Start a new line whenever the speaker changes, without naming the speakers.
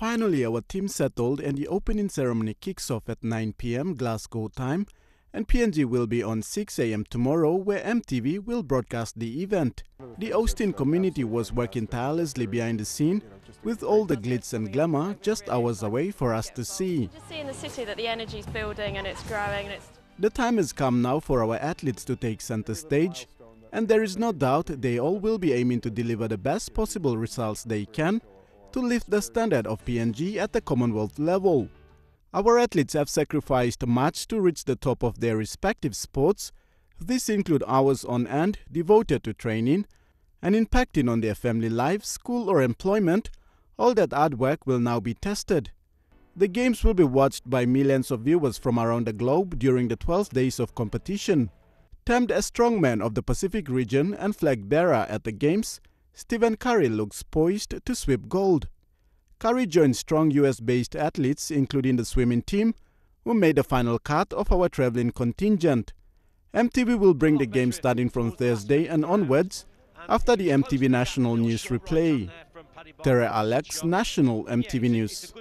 Finally, our team settled and the opening ceremony kicks off at 9 pm Glasgow time and PNG will be on 6 am tomorrow where EMTV will broadcast the event. The Austin community was working tirelessly behind the scene with all the glitz and glamour just hours away for us to see.
Just seeing the city that the energy's building and it's growing and it's
The time has come now for our athletes to take center stage and there is no doubt they all will be aiming to deliver the best possible results they can to lift the standard of PNG at the Commonwealth level. Our athletes have sacrificed much to reach the top of their respective sports. These include hours on end devoted to training and impacting on their family life, school or employment. All that hard work will now be tested. The games will be watched by millions of viewers from around the globe during the 12 days of competition. Termed as strongman of the Pacific region and flag bearer at the games, Steven Kari looks poised to sweep gold. Curry joined strong US-based athletes including the swimming team who made the final cut of our traveling contingent. EMTV will bring the game starting from Thursday and onwards after the EMTV National News replay. Tere Alex, National EMTV News.